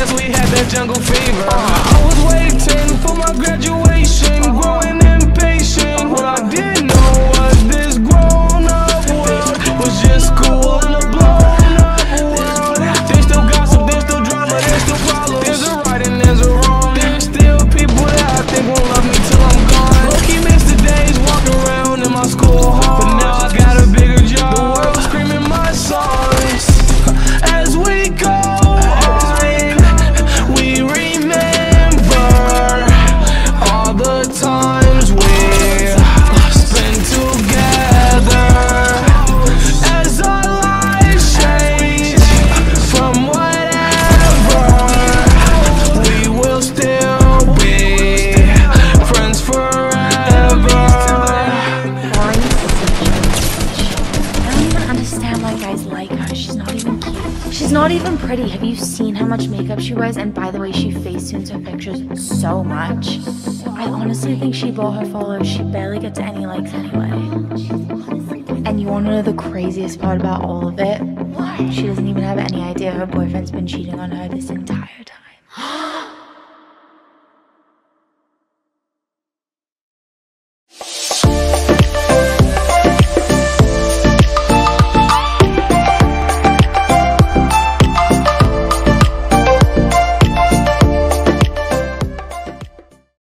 guess we had that jungle fever. I was waiting for my graduation, She's not even cute. She's not even pretty. Have you seen how much makeup she wears? And by the way, she facetunes her pictures so much. I honestly think she bought her followers. She barely gets any likes anyway. And you want to know the craziest part about all of it? She doesn't even have any idea her boyfriend's been cheating on her this entire time.